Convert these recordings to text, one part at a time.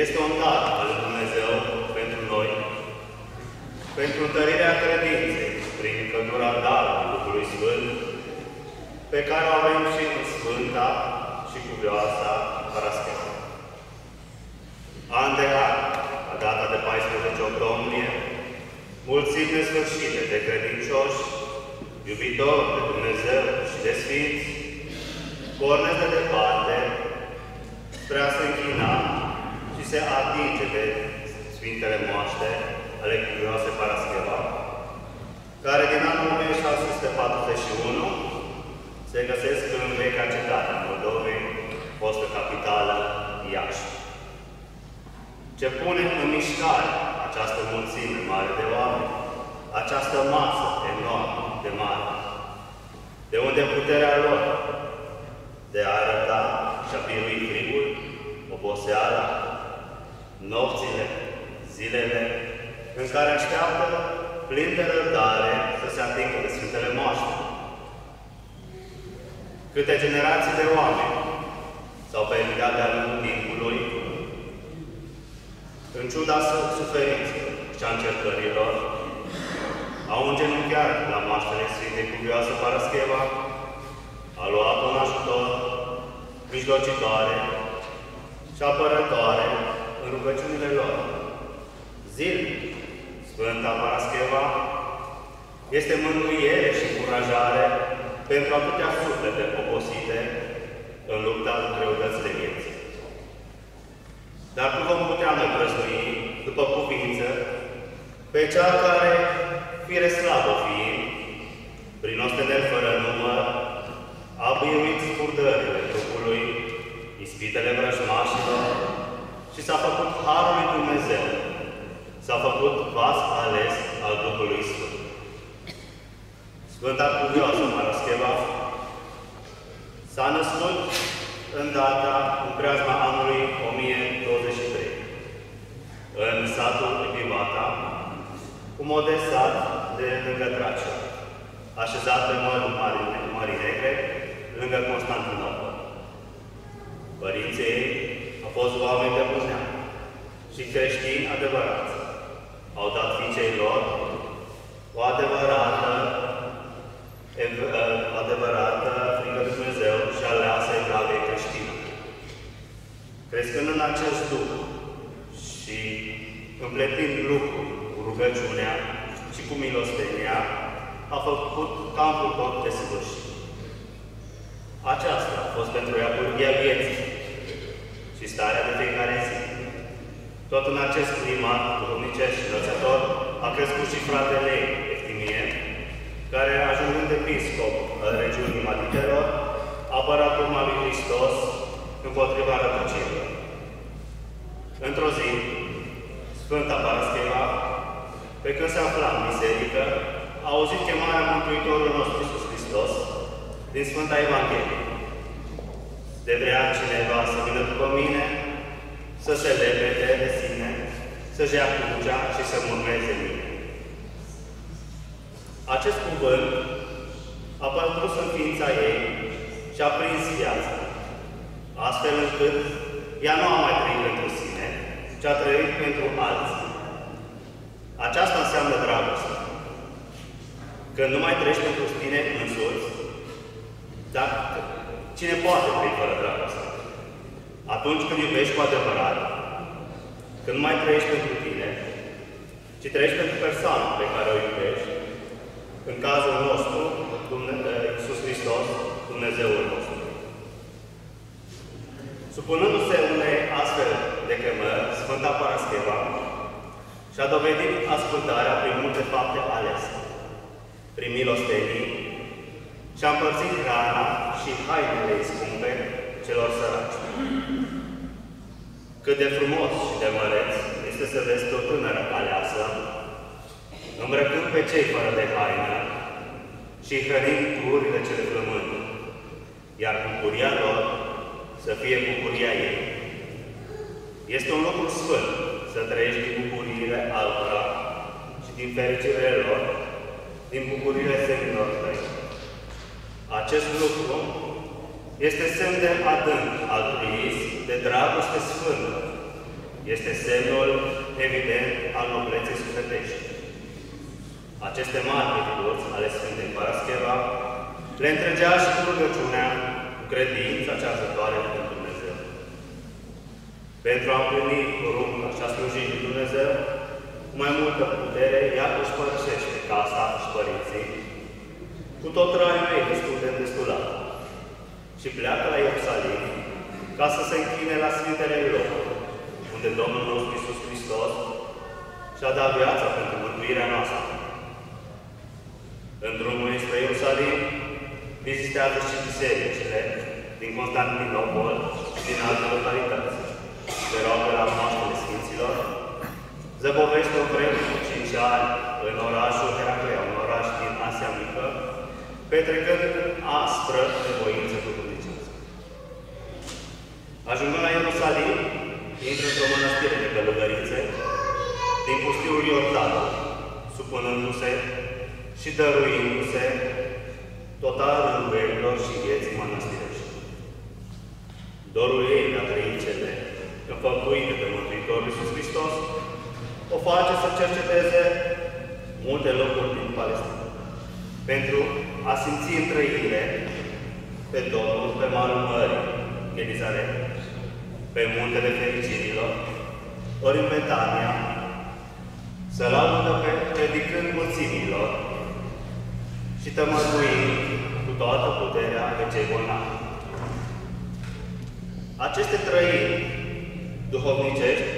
este un dar al lui Dumnezeu pentru noi, pentru întărirea credinței prin căldura darului Duhului Sfânt, pe care o avem și în Sfânta și cuvioasa Parascheva. An de an, la data de 14 octombrie, mulțimi nesfârșite de credincioși, iubitori de Dumnezeu și de Sfinți, pornesc de departe spre a se închina și se atinge de Sfintele Moaște ale cuvioase Parascheva, care din anul 1641 se găsesc în vechea cetate a Moldovei, fostă capitală Iași. Ce pune în mișcare această mulțime mare de oameni, această masă enormă de mare, de unde puterea lor de a arăta și a birui frigul, oboseala, nopțile, zilele, în care așteaptă plin de răbdare să se atingă de Sfintele Moaște. Câte generații de oameni s-au perigat de-a lungul timpului, în ciuda suferințelor și a încercărilor, au îngenunchiat la moaștele Sfintei Cuvioasă Parascheva, a luat un ajutor, mijlocitoare și apărătoare în rugăciunile lor. Zilnic, Sfânta Parascheva este mântuiere și încurajare pentru atâtea suflete obosite în lupta cu greutățile vieții. Dar cum vom putea noi prăzui, după cuvință, pe cea care, fire slabă fiind, prin ostenel fără număr, a biruit scurdările trupului, ispitele vrăjmașilor și s-a făcut Harul lui Dumnezeu, s-a făcut vas ales al Duhului Sfânt. Sfânta Cuvioasă Parascheva s-a născut în data, în preajma anului 1023, în satul Epivata, un modest sat de lângă Tracea, așezat pe mărul Mării, Mării Negre, lângă Constantinopol. Părinții ei au fost oameni de buznea și creștini adevărați. Au dat fiicei lor o adevărată, adevărată frică de Dumnezeu și aleasă evlavie creștină. Crescând în acest duh și împletind lucrul cu rugăciunea și cu milostenia, a făcut campul tot de sfârșit. Aceasta a fost pentru ea pârghia vieții și starea de fiecare zi. Tot în acest climat duhovnicesc și înălțător a crescut și fratele ei, Eftimie, care, ajungând episcop al regiunii Matitelor, a apărat urma lui Hristos împotriva rătăcirilor. Într-o zi, Sfânta Parascheva, pe când se afla în biserică, a auzit chemarea Mântuitorului nostru Iisus Hristos din Sfânta Evanghelie. De vrea cineva să vină după mine, să se lepede de sine, să-și ia crucea și să murmeze mine. Acest cuvânt a pătrus în ființa ei și a prins viața, astfel încât ea nu a mai trăit pentru sine, ci a trăit pentru alții. Aceasta înseamnă dragoste. Când nu mai trăiești pentru tine însuți, dar cine poate trăi fără dragoste? Atunci când iubești cu adevărat, când nu mai trăiești pentru tine, ci trăiești pentru persoana pe care o iubești, în cazul nostru, Iisus Hristos, Dumnezeul nostru. Supunându-se unei astfel de chemări, Sfânta Parascheva și-a dovedit ascultarea prin multe fapte alese, prin milostenii, și-a împărțit hrana și hainele scumpe celor săraci. Cât de frumos și de măreț este să vezi o tânără aleasă, îmbrăcând pe cei fără de haină și hrănind curile cele flămânde, iar bucuria lor să fie bucuria ei. Este un lucru sfânt să trăiești din bucuriile altora și din fericirile lor, din bucuriile semnilor tăi. Acest lucru Este semn de adânc altruism, de dragoste sfântă. Este semnul evident al nobleței sufletești. Aceste mari virtuți ale Sfântei Parascheva le întregea și cu rugăciunea, cu credința cea zătoare în Dumnezeu. Pentru a împlini porunca și a sluji lui Dumnezeu, cu mai multă putere, ea își părăsește casa și părinții, cu tot raiul ei destul de îndestulat, și pleacă la Ierusalim ca să se închine la Sfintele locuri, unde Domnul nostru Iisus Hristos și-a dat viața pentru mântuirea noastră. În drumul spre Ierusalim, vizitează și bisericile din Constantinopol și din alte localități. Se roagă la moaștele Sfinților, zăbovește o vreme cu cinci ani în orașul Heraclea, un oraș din Asia Mică, petrecând aspră de voință duhovnicească. Ajungând la Ierusalim, intră într-o mănăstire de călugărițe din pustiul Iordan, supunându-se și dăruindu-se total rânduielilor și vieții mănăstirești. Dorul ei de a trăi cele înfăptuite de Mântuitorul Iisus Hristos o face să cerceteze multe locuri din Palestina pentru a simți întrăire pe Domnul pe malul mării, Elizare, pe muntele fericirilor, ori în Betania, să laudă pe predicând mulțimilor și tămăduind cu toată puterea pe cei bolnavi. Aceste trăiri duhovnicești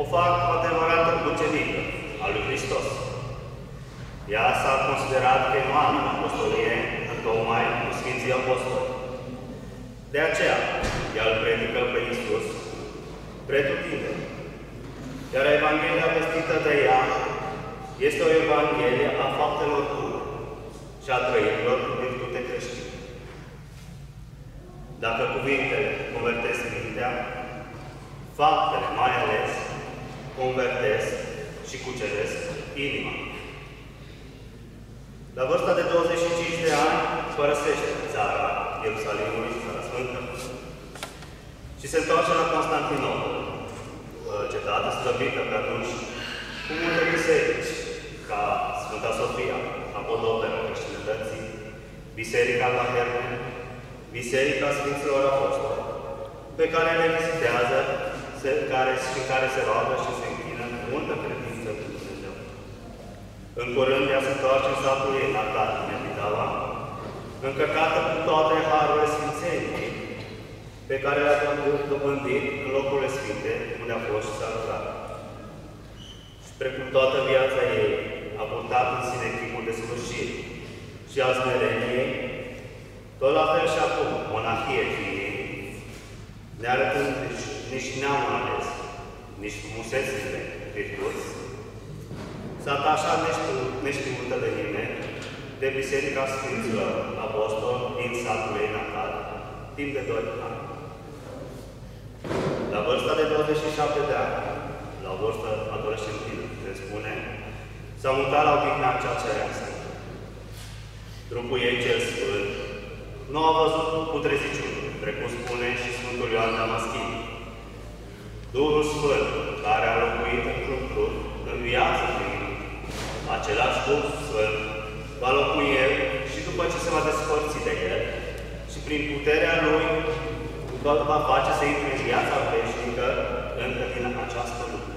o fac o adevărată mucenică a lui Hristos. Ea s-a considerat chemată în apostolie tocmai cu Sfinții Apostoli. De aceea, ea îl predică pe Iisus pretutine. Iar Evanghelia vestită de ea este o Evanghelie a faptelor bune și a trăirilor cu virtute creștine. Dacă cuvintele convertesc mintea, faptele mai ales convertesc și cuceresc inima. La vârsta de 25 de ani părăsește țara Ierusalimului, țara Sfântă, și se întoarce la Constantinopol, cetate slăbită pe atunci, cu multe biserici, ca Sfânta Sofia, apodopera creștinătății, Biserica la Hermen, Biserica Sfinților Apostoli, pe care le vizitează, se, care, și care se roagă și se închină cu multă credință cu Dumnezeu. În curând, ea se întoarce în satul ei natal, Nepidala, încărcată cu toate harurile Sfințeniei, pe care le-a dobândit în locurile sfinte, unde a fost și s-a rugat. Și precum toată viața ei a purtat în sine chipul de sfârșit și al smereniei, tot la fel și acum, monahie fiind, ne arătând nici, nici neamul ales, nici frumusețile virtuți, s-a atașat neștiută de nimeni de Biserica Sfinților Apostol din satul ei natal, timp de 2 ani. La vârsta de 27 de ani, la o vârstă adolescentină, se spune, s-a mutat la odihna cea cerească. Trupul ei cel sfânt nu a văzut putreziciune, precum spune și Sfântul Ioan Damaschin. Duhul Sfânt, care a locuit într-un trup, în viață prin același Duh Sfânt, va locui El și după ce se va despărți de El și prin puterea Lui va face să intre în viața veșnică încă din această lume.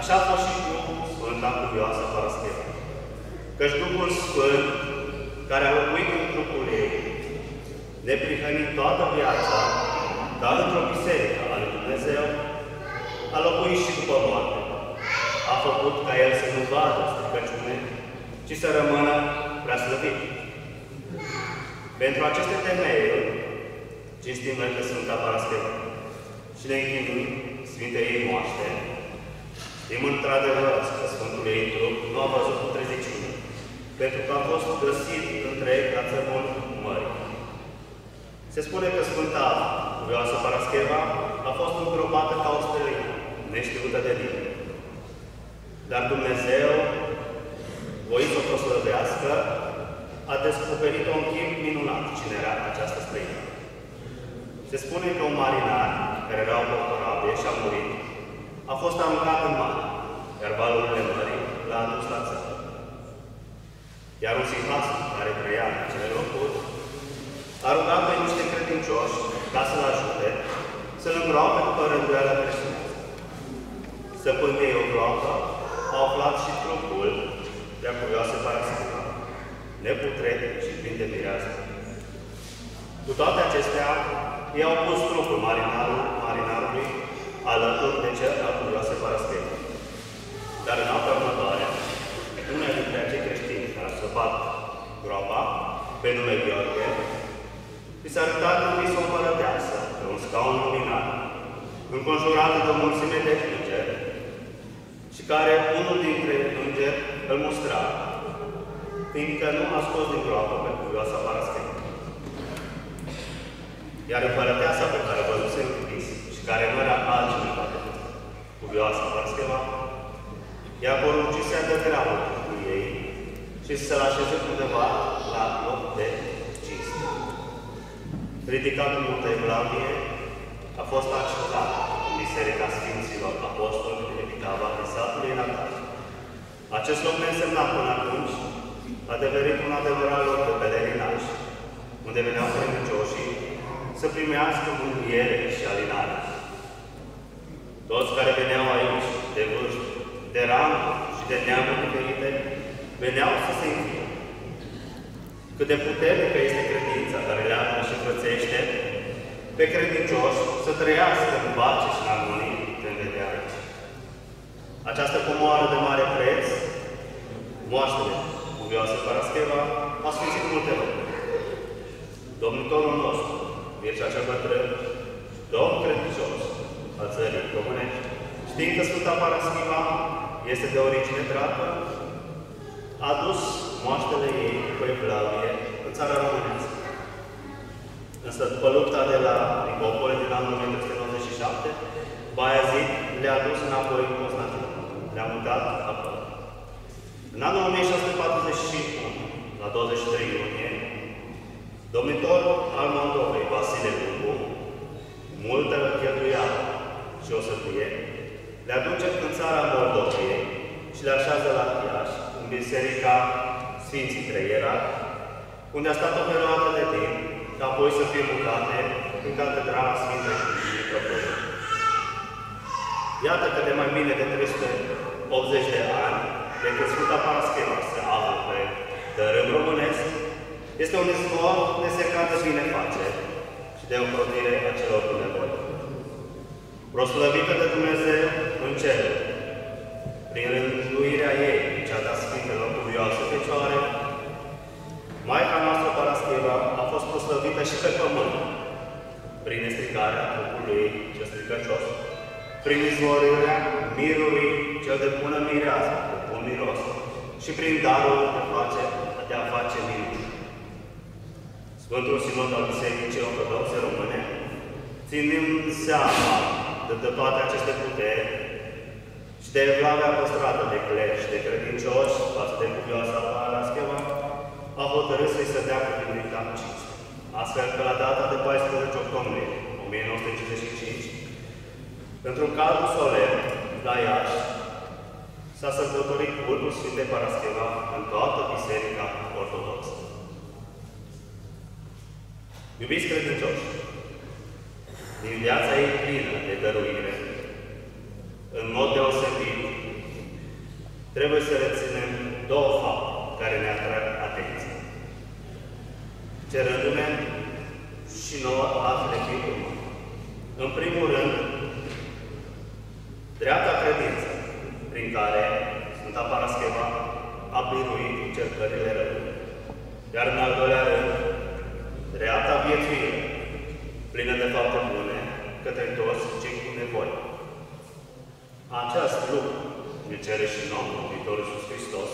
Așa a fost și cu Sfânta Cuvioasă Parascheva. Căci Duhul Sfânt, care a locuit în trupul ei, neprihănit toată viața, ca într-o biserică a lui Dumnezeu, a locuit și după moarte. A făcut ca el să nu vadă stricăciune, ci să rămână prea slăvit. Pentru aceste temeiuri, cinstim noi pe Sfânta Parascheva și ne închinuim Sfintei ei moaște, știm într-adevăr că Sfântul ei trup nu a văzut cu treziciune, pentru că a fost găsit întreg la țărmul mării. Se spune că Sfânta Cuvioasă Parascheva a fost îngropată ca o străină, neștiută de nimeni. Dar Dumnezeu, voit să o proslăvească, a a descoperit-o în chip minunat cine era această străină. Se spune că un marinar care era pe o corabie și a murit, a fost aruncat în mare, iar valurile mării l-a adus la țară. Iar un sihas care trăia în acele locuri, a rugat pe niște credincioși ca să-l ajute să-l îngroape după rânduiala creștinească. Săpând ei o groapă, au aflat și trupul de a curioase parasită, neputret și plin de mireasă. Cu toate acestea, ei au pus trupul marinarul, marinarului alături de cel al curioase parascării. Dar în noaptea următoare, unul dintre acei creștini care a săpat groapa, pe nume Gheorghe, i s-a arătat în vis o împărăteasă, pe un scaun luminat, înconjurată de o mulțime de îngeri, și care unul dintre îngeri îl mustra, fiindcă nu a scos din groapă pe curioasa paraschemă. Iar împărăteasa pe care văzuse în vis și care nu era altcineva decât curioasa paraschema, i-a poruncit să ia treabă cu ei și să-l așeze undeva la loc de cinste. Ridicat în multă evlavie, a fost așezat în Biserica Sfinților Apostoli de Pitava din satul natal. Acest loc neînsemnat până atunci a devenit un adevărat loc de pelerinaj, unde veneau credincioșii să primească mânghiere și alinare. Toți care veneau aici, de vârstă, de rang și de neamuri diferite, veneau să se învie. Cât de puternică este credința care le și frățește pe credincioși să trăiască în pace și în armonie prin vedea aici. Această comoară de mare preț, moaștele cuvioase Parascheva, a sfințit multe lucruri. Domnitorul nostru, Mircea cel Bătrân, domn credincios al țării românești, știind că Sfânta Parascheva este de origine dreaptă, a dus moaștele ei cu Evlavie în țara românească. Însă, după lupta de la Nicopole din anul 1997, Baiazid le-a dus înapoi în Constantinopol. Le-a mutat acolo. În anul 1641, la 23 iunie, domnitorul al Moldovei, Vasile Lupu, multă cheltuială și o să fie, le aduce în țara Moldovei și le așează la Iași, în Biserica Sfinții Treiera, unde a stat o perioadă de timp, ca apoi să fie mutate în Catedrala Sfintei Mitropolie. Iată că de mai bine de 380 de ani, de când Sfânta Parascheva se află pe tărâm românesc, este un izvor nesecat de binefacere și de ocrotire a celor cu nevoi. Proslăvită de Dumnezeu în cer, prin rânduirea ei, cea de-a Sfintelor Cuvioase Fecioare, Maica noastră Parascheva a fost proslăvită și pe pământ, prin estricarea trupului cel stricăcios, prin izvorirea mirului cel de bună mirează, de bun miros, și prin darul de, face, de a face minuni. Sfântul Sinod al Bisericii Ortodoxe Române, ținând seama de, de toate aceste puteri și de evlavia păstrată de cleri și de credincioși față de cuvioasa Parascheva, a hotărât să-i se dea cu dignitate cinste. Astfel că la data de 14 octombrie 1955, într-un cadru solemn la Iași, s-a sărbătorit cultul Sfintei Parascheva în toată Biserica Ortodoxă. Iubiți credincioși, din viața ei plină de dăruire, în mod deosebit, trebuie să reținem două fapte care ne atrag atenția. Cerându-ne și nouă altele fi În primul rând, dreapta credință, prin care Sfânta Parascheva a biruit încercările răului. Iar în al doilea rând, dreapta viețuire, plină de fapte bune, către toți cei cu nevoie. Acest lucru ne cere și nouă, Mântuitorul Iisus Hristos,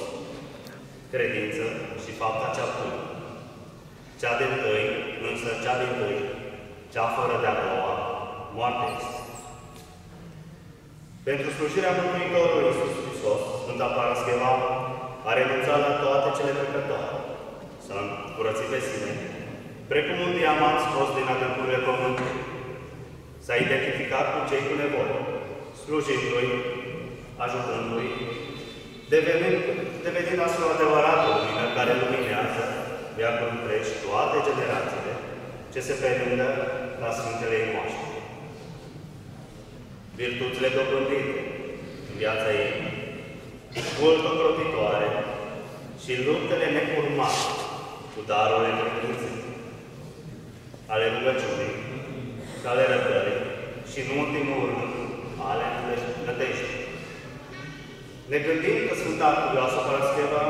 credință și fapta cea bună. Cea de întâi, însă cea de întâi, cea fără de a doua, moarte este. Pentru slujirea Mântuitorului Iisus Hristos, Sfânta Parascheva a renunțat la toate cele trecătoare, s-a curățit pe sine, precum un diamant scos din adâncurile pământului. S-a identificat cu cei cu nevoie, slujindu-i, ajutându-i, devenind, devenind astfel o adevărată lumină care luminează viacul întreg și toate generațiile ce se perindă la Sfintele Imoaște. Virtuțile dobândite în viața ei, mult ocrotitoare și luptele necurmate cu darurile credinței, ale rugăciunii și ale răbdării și, în ultimul rând, ale nădejdii. Ne gândim că Sfânta Cuvioasă Parascheva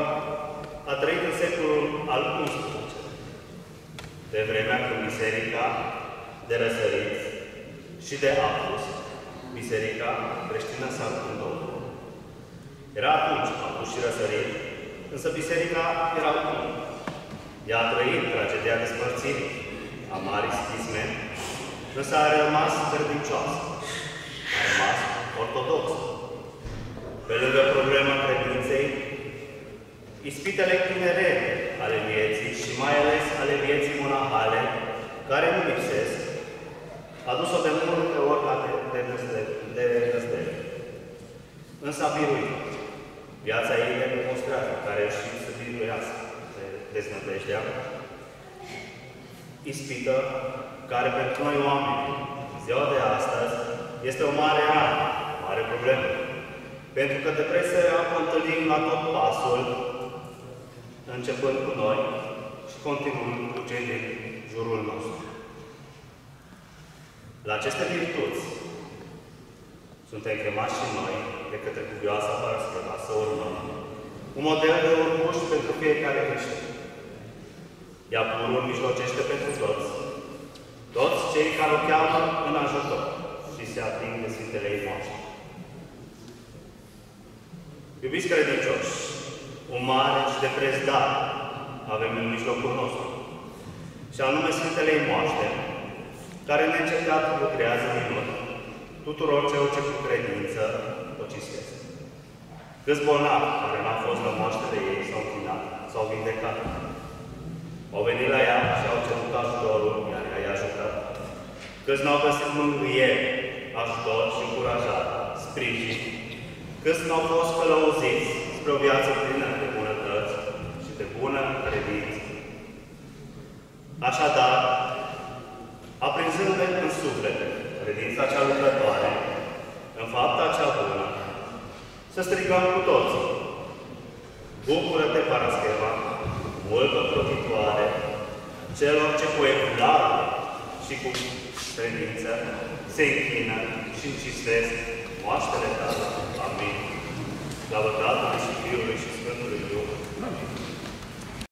a trăit în secolul al XI, de vremea când Biserica de răsărit și de apus, Biserica creștină s-a două. Era atunci apus și răsărit, însă Biserica era ună. Ea a trăit tragedia despărțirii a marii schisme, însă a rămas credincioasă, a rămas ortodoxă. Pe lângă problema credinței, ispitele tinerele ale vieții și mai ales ale vieții monahale, care nu lipsesc, a dus-o de multe ori la de, de năzdere. Însă a biruit. Viața ei ne demonstrează care și să biruiască de deznădejdea, ispită care pentru noi oameni, ziua de astăzi, este o mare rană, mare problemă. Pentru că trebuie să o întâlnim la tot pasul, începând cu noi și continuând cu cei din jurul nostru. La aceste virtuți suntem chemați și noi, de către cuvioasa Parascheva, să urmăm un model de urmuș pentru fiecare creștin. Ea purul mijlocește pentru toți, toți cei care o cheamă în ajutor și se ating de Sfintele ei moaște. Iubiți credincioși, un mare și de preț dar avem în mijlocul nostru, și anume Sfintele ei moaște, care neîncetat lucrează minuni tuturor celor ce cu credință o cistesc. Câți bolnavi care n-au fost la moaștele ei s-au închinat, s-au vindecat. Au venit la ea și au cerut ajutorul, iar ea i-a ajutat. Câți n-au găsit mângâiere, ajutor și încurajare, sprijin. Câți n-au fost călăuziți spre o viață plină de bunătăți și de bună credință. Așadar, aprinzându-ne în suflet credința cea lucrătoare, în fapta cea bună, să strigăm cu toții. Bucură-te, Parascheva, multă profitoare, celor ce cu evlare și cu credință se închină și încistesc moaștele tale. Amin. La Tatălui și Fiului și Sfântului Duh. Amin.